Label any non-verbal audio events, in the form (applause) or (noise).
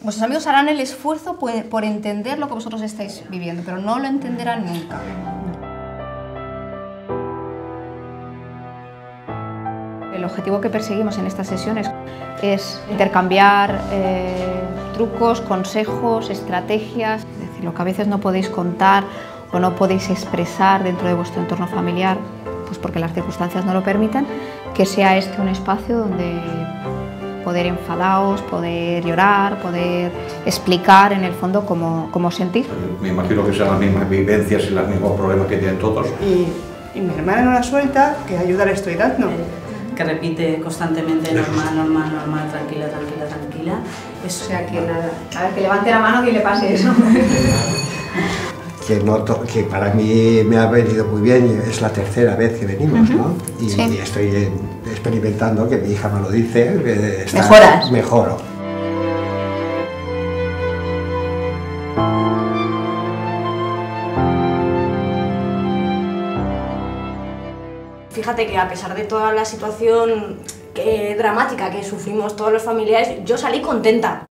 Vuestros amigos harán el esfuerzo por entender lo que vosotros estáis viviendo, pero no lo entenderán nunca. El objetivo que perseguimos en estas sesiones es intercambiar eh, trucos, consejos, estrategias, es decir, lo que a veces no podéis contar o no podéis expresar dentro de vuestro entorno familiar, pues porque las circunstancias no lo permiten, que sea este un espacio donde poder enfadaos, poder llorar, poder explicar en el fondo cómo, cómo sentir. Me imagino que sean las mismas vivencias y los mismos problemas que tienen todos. Y, y mi hermana no la suelta, que ayuda le estoy dando. Que repite constantemente normal, normal, normal, tranquila, tranquila, tranquila. Eso. O sea, que nada. A ver, que levante la mano y le pase eso. (laughs) que, noto, que para mí me ha venido muy bien, es la tercera vez que venimos, ¿no? Y, estoy experimentando, que mi hija me lo dice, que está, ¿Mejoras? mejoro. Fíjate que a pesar de toda la situación dramática que sufrimos todos los familiares, yo salí contenta.